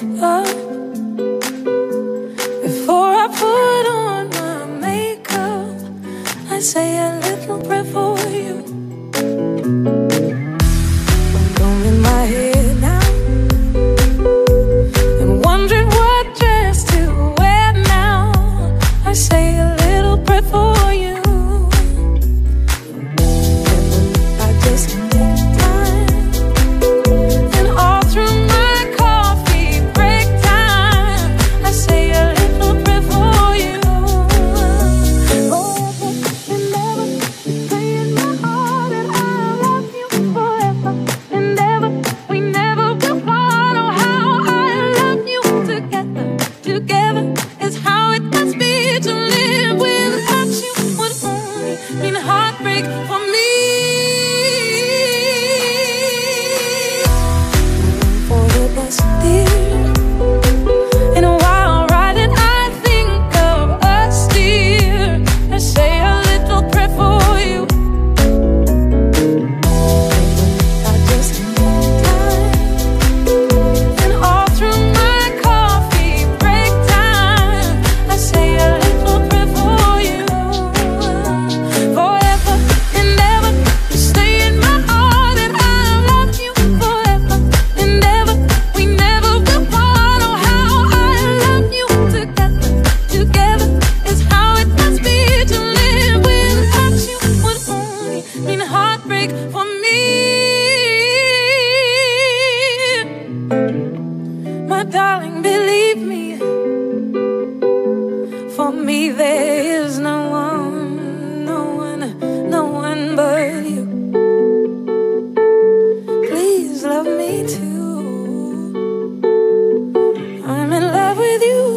Before I put on my makeup I say a little prayer for you. together is how it must be to live without you. Would only mean heartbreak too. I'm in love with you.